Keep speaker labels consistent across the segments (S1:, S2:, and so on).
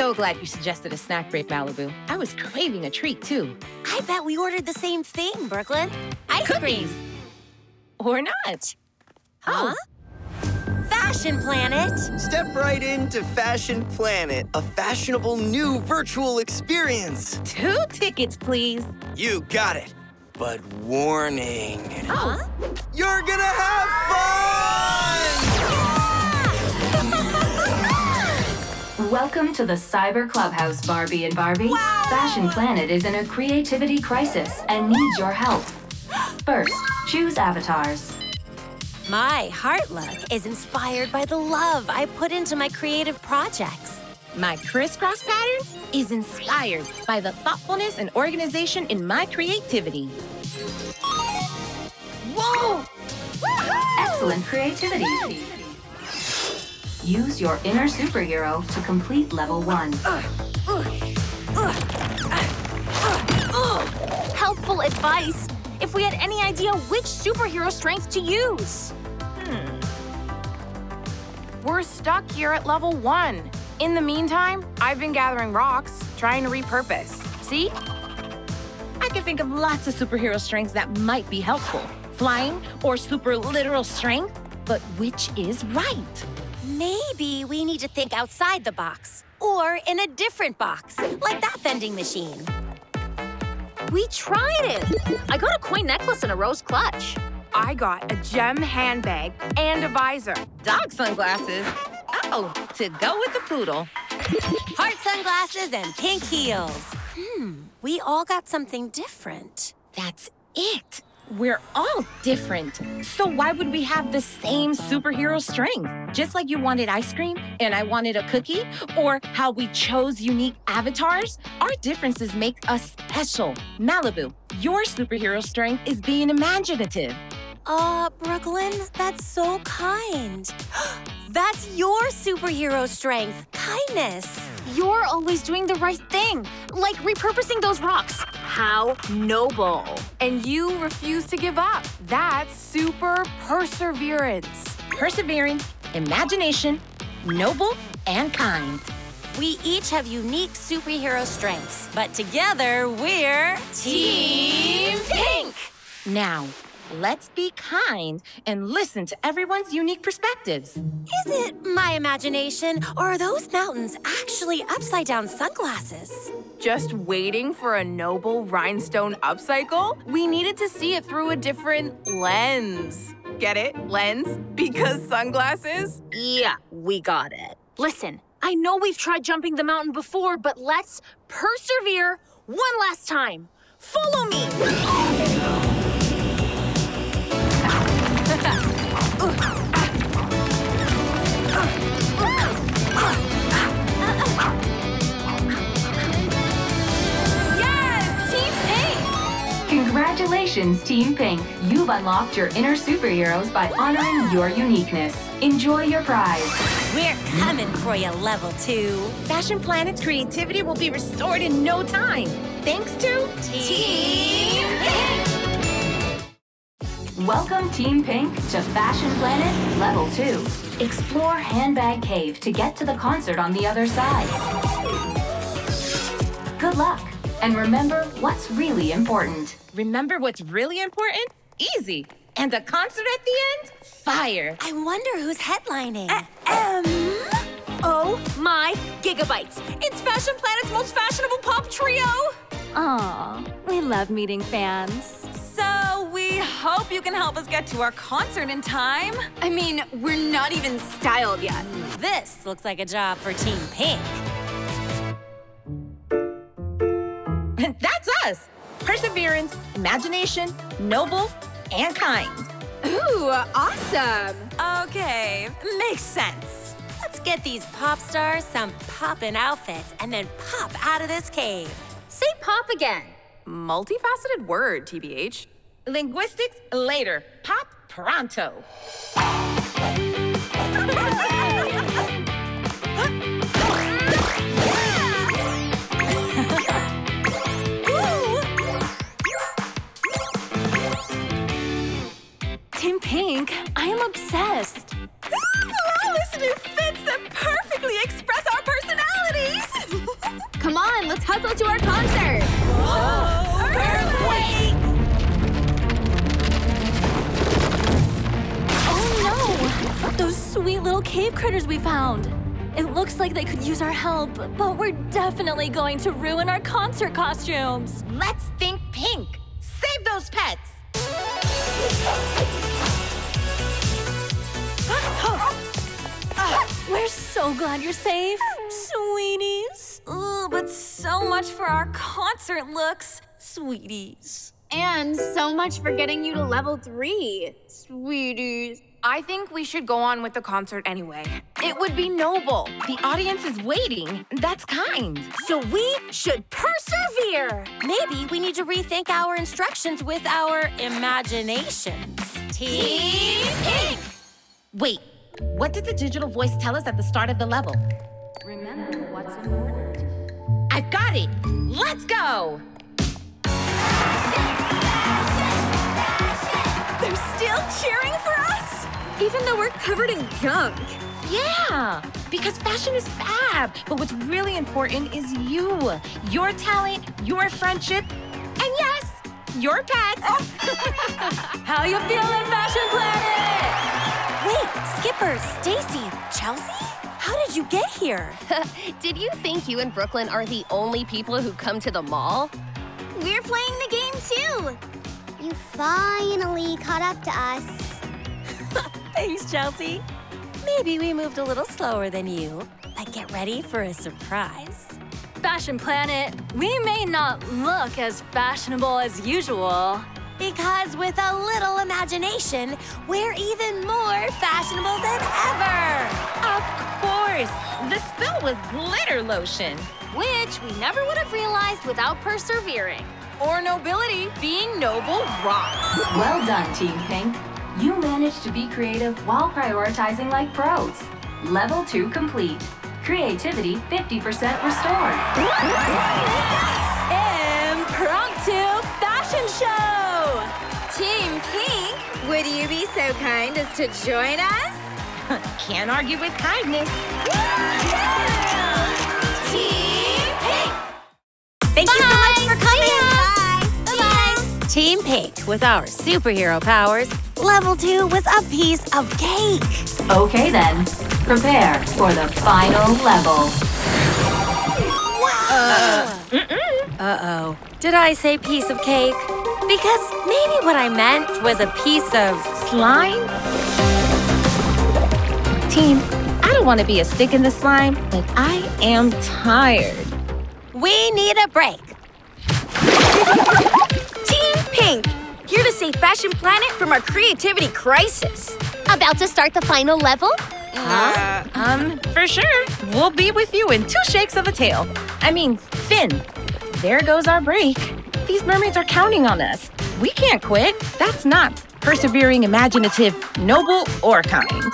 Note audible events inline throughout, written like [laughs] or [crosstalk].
S1: so glad you suggested a snack break, Malibu. I was craving a treat, too.
S2: I bet we ordered the same thing, Brooklyn. Ice
S1: Cookies.
S2: cream.
S1: Or not.
S2: Huh? Oh. Fashion Planet.
S3: Step right into Fashion Planet, a fashionable new virtual experience.
S1: Two tickets, please.
S3: You got it. But warning,
S2: Huh?
S3: you're gonna have fun!
S4: Welcome to the Cyber Clubhouse, Barbie and Barbie. Fashion Planet is in a creativity crisis and needs your help. [gasps] First, choose avatars.
S2: My heart look is inspired by the love I put into my creative projects.
S1: My crisscross pattern is inspired by the thoughtfulness and organization in my creativity. Whoa!
S4: Excellent creativity. Use your inner superhero to complete level one.
S5: Helpful advice. If we had any idea which superhero strength to use. Hmm.
S6: We're stuck here at level one. In the meantime, I've been gathering rocks, trying to repurpose. See?
S1: I can think of lots of superhero strengths that might be helpful. Flying or super literal strength, but which is right?
S2: Maybe we need to think outside the box. Or in a different box, like that vending machine.
S5: We tried it. I got a coin necklace and a rose clutch.
S6: I got a gem handbag and a visor.
S1: Dog sunglasses. Oh, to go with the poodle.
S2: Heart sunglasses and pink heels. Hmm, we all got something different.
S1: That's it. We're all different. So why would we have the same superhero strength? Just like you wanted ice cream and I wanted a cookie, or how we chose unique avatars, our differences make us special. Malibu, your superhero strength is being imaginative.
S2: Uh, Brooklyn, that's so kind. [gasps] [gasps] that's your superhero strength, kindness.
S5: You're always doing the right thing, like repurposing those rocks. How noble.
S6: And you refuse to give up. That's super perseverance.
S1: Perseverance, imagination, noble, and kind.
S2: We each have unique superhero strengths, but together we're Team Pink.
S1: Now, let's be kind and listen to everyone's unique perspectives.
S2: Is it my imagination, or are those mountains actually upside down sunglasses?
S6: Just waiting for a noble rhinestone upcycle? We needed to see it through a different lens. Get it? Lens? Because sunglasses?
S5: Yeah, we got it. Listen, I know we've tried jumping the mountain before, but let's persevere one last time. Follow me.
S4: Congratulations, Team Pink. You've unlocked your inner superheroes by honoring your uniqueness. Enjoy your prize.
S2: We're coming for you, level two.
S1: Fashion Planet's creativity will be restored in no time. Thanks to
S2: Team Pink.
S4: Welcome, Team Pink, to Fashion Planet Level 2. Explore Handbag Cave to get to the concert on the other side. Good luck, and remember what's really important.
S1: Remember what's really important? Easy. And a concert at the end? Fire.
S2: I wonder who's headlining. Uh-uh.
S5: Oh my gigabytes! It's Fashion Planet's most fashionable pop trio!
S7: Aw, we love meeting fans.
S8: So, we hope you can help us get to our concert in time. I mean, we're not even styled yet.
S2: This looks like a job for Team Pink.
S1: That's us. Perseverance, imagination, noble, and kind.
S8: Ooh, awesome. Okay, makes sense.
S2: Let's get these pop stars some poppin' outfits and then pop out of this cave.
S5: Say pop again.
S6: Multifaceted word, TBH.
S1: Linguistics later. Pop pronto. [laughs]
S7: cave critters we found. It looks like they could use our help, but we're definitely going to ruin our concert costumes.
S1: Let's think pink. Save those pets. [gasps]
S7: We're so glad you're safe, sweeties.
S8: Ooh, but so much for our concert looks, sweeties.
S5: And so much for getting you to level three, sweeties.
S6: I think we should go on with the concert anyway. It would be noble.
S1: The audience is waiting. That's kind.
S5: So we should persevere.
S2: Maybe we need to rethink our instructions with our imaginations. Team Pink!
S1: Wait, what did the digital voice tell us at the start of the level?
S4: Remember what's important.
S1: I've got it. Let's go.
S8: They're still cheering for us? Even though we're covered in gunk.
S1: Yeah, because fashion is fab. But what's really important is you, your talent, your friendship, and yes, your pets. [laughs]
S7: How you feeling, Fashion Planet?
S2: Wait, Skipper, Stacie, Chelsea? How did you get here? [laughs]
S9: Did you think you and Brooklyn are the only people who come to the mall?
S5: We're playing the game too.
S10: You finally caught up to us.
S2: Thanks, Chelsea. Maybe we moved a little slower than you, but get ready for a surprise.
S7: Fashion Planet, we may not look as fashionable as usual.
S2: Because with a little imagination, we're even more fashionable than ever.
S1: Of course, the spill was glitter lotion.
S5: Which we never would have realized without persevering.
S6: Or nobility. Being noble rocks.
S4: Well done, Team Pink. You managed to be creative while prioritizing like pros. Level 2 complete. Creativity 50% restored.
S7: Impromptu fashion show!
S8: Team Pink, would you be so kind as to join us? [laughs]
S1: Can't argue with kindness.
S8: Team Pink!
S2: Thank you so much for coming. Bye-bye. Team Pink, with our superhero powers, level two was a piece of cake.
S4: Okay then, prepare for the final level.
S2: Uh-oh. Did I say piece of cake? Because maybe what I meant was a piece of...
S1: Slime? Team, I don't want to be a stick in the slime, but I am tired.
S2: We need a break.
S5: Team Pink, save Fashion Planet from our creativity crisis.
S10: About to start the final level?
S1: Uh, Um, for sure. We'll be with you in two shakes of a tail. I mean, Finn. There goes our break. These mermaids are counting on us. We can't quit. That's not persevering, imaginative, noble, or kind.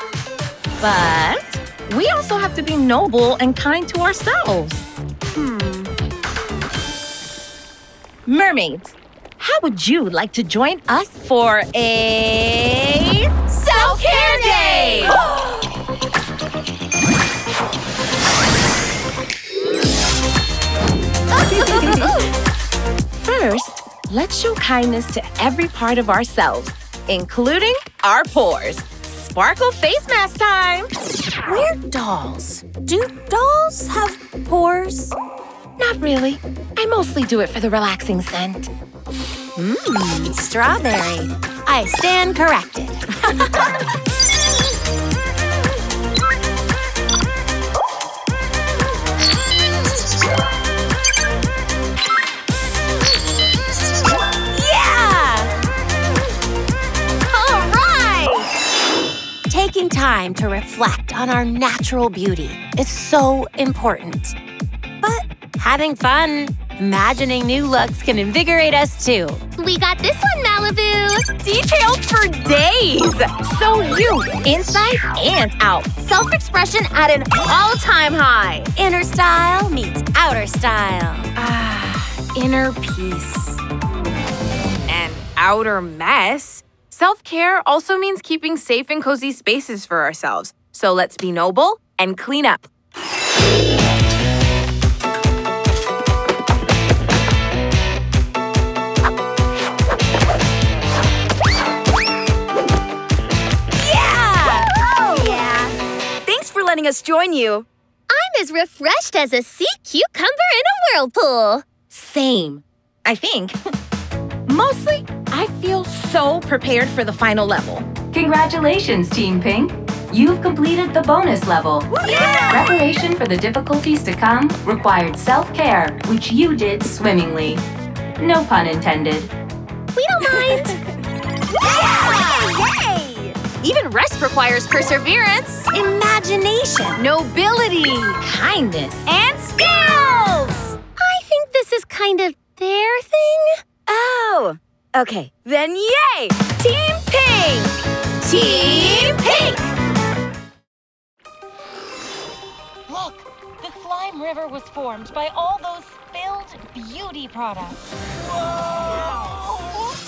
S1: But we also have to be noble and kind to ourselves. Hmm. Mermaids, how would you like to join us for a self-care day? [gasps] [laughs] First, let's show kindness to every part of ourselves, including our pores. Sparkle face mask time!
S2: We're dolls. Do dolls have pores?
S1: Not really. I mostly do it for the relaxing scent.
S2: Mmm, strawberry. I stand corrected. [laughs] yeah! All right! Taking time to reflect on our natural beauty is so important. But having fun, imagining new looks can invigorate us too.
S10: We got this one, Malibu.
S5: Details for days.
S1: So you, inside and out.
S5: Self-expression at an all-time high.
S2: Inner style meets outer style.
S6: Ah, inner peace. And outer mess. Self care also means keeping safe and cozy spaces for ourselves. So let's be noble and clean up.
S11: Letting us join you.
S10: I'm as refreshed as a sea cucumber in a whirlpool.
S1: Same. I think. [laughs] Mostly, I feel so prepared for the final level.
S4: Congratulations, Team Pink. You've completed the bonus level.
S1: Yeah!
S4: Preparation for the difficulties to come required self-care, which you did swimmingly. No pun intended.
S10: We don't mind. [laughs]
S5: Yay! Even rest requires perseverance,
S2: Imagination.
S5: nobility,
S1: Kindness.
S5: and skills!
S10: I think this is kind of their thing.
S11: Oh, okay. Then yay! Team Pink! Team Pink!
S1: Look, the slime river was formed by all those spilled beauty products.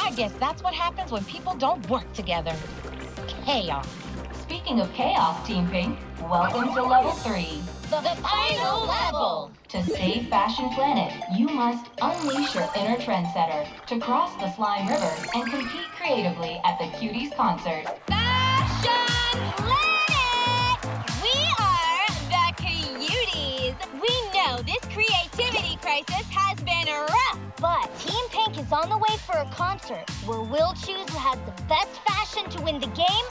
S1: I guess that's what happens when people don't work together. Chaos.
S4: Speaking of chaos, Team Pink, welcome to level 3.
S1: The, final level.
S4: To save Fashion Planet, you must unleash your inner trendsetter to cross the Slime River and compete creatively at the Cuties concert.
S12: Fashion Planet! We are the Cuties. We know this creativity crisis has been rough.
S10: But Team Pink is on the way for a concert where we'll choose who has the best fashion to win the game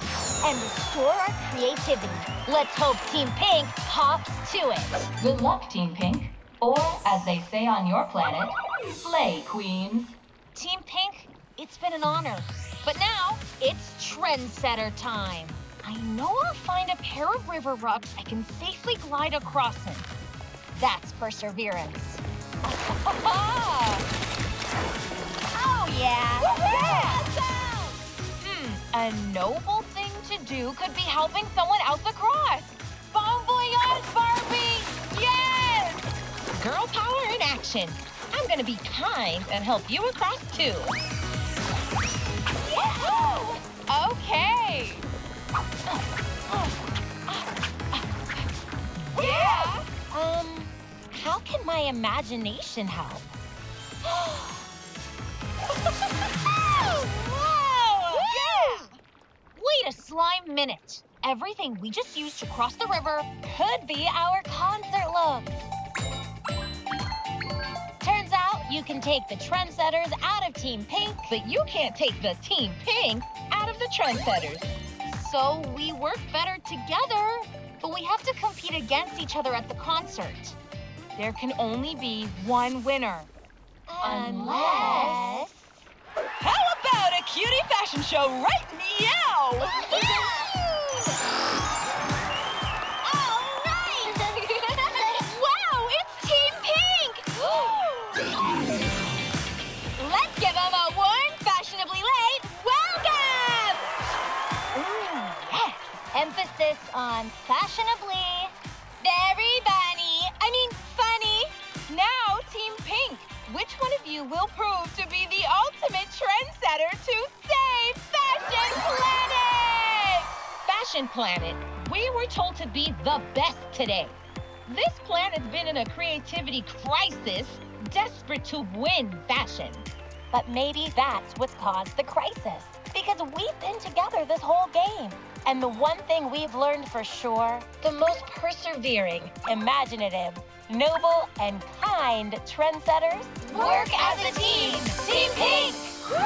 S10: and restore our creativity. Let's hope Team Pink hops to it.
S4: Good luck, Team Pink. Or, as they say on your planet, slay, queens.
S5: Team Pink, it's been an honor. But now, it's trendsetter time. I know I'll find a pair of river rugs I can safely glide across in. That's perseverance. [laughs]
S12: Yeah.
S5: Hmm, a noble thing to do could be helping someone else across. Bon voyage, Barbie! Yes!
S1: Girl power in action. I'm gonna be kind and help you across too.
S5: Okay. Yeah. Um, how can my imagination help? [gasps] [gasps] Wait a slime minute. Everything we just used to cross the river could be our concert looks. Turns out you can take the trendsetters out of Team Pink,
S1: But you can't take the Team Pink out of the trendsetters.
S5: so we work better together. But we have to compete against each other at the concert. There can only be one winner. Unless.
S1: Cutie fashion show right meow?
S12: Oh, oh, [laughs] wow, it's Team Pink! [gasps] Let's give them a warm, fashionably late welcome!
S5: Yes. Emphasis on fashionably.
S12: Very funny. I mean, funny.
S5: Now, Team Pink, which one of you will prove to be the ultimate to save Fashion Planet?
S1: Fashion Planet, we were told to be the best today. This planet's been in a creativity crisis, desperate to win fashion.
S5: But maybe that's what's caused the crisis. Because we've been together this whole game. And the one thing we've learned for sure the most persevering, imaginative, noble, and kind trendsetters
S12: Work as a team. Team Pink! Restore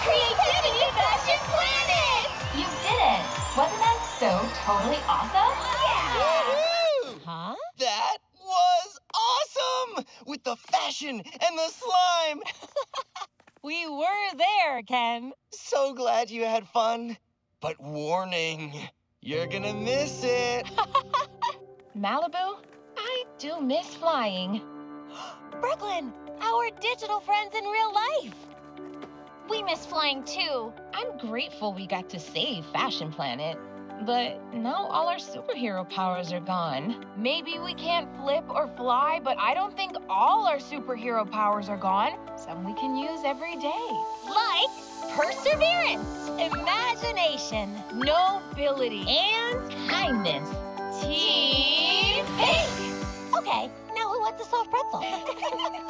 S12: creativity, Fashion Planet!
S4: You did it! Wasn't that so totally awesome?
S1: Huh?
S3: That was awesome! With the fashion and the slime! [laughs]
S5: We were there, Ken.
S3: So glad you had fun. But warning, you're gonna miss it. [laughs]
S1: Malibu, I do miss flying.
S5: Brooklyn, our digital friends in real life.
S12: We miss flying too.
S1: I'm grateful we got to save Fashion Planet, but now all our superhero powers are gone.
S6: Maybe we can't flip or fly, but I don't think all our superhero powers are gone. Some we can use every day.
S5: Like perseverance, imagination, nobility,
S1: And kindness.
S5: Team Pink. Okay, wants a soft pretzel? [laughs]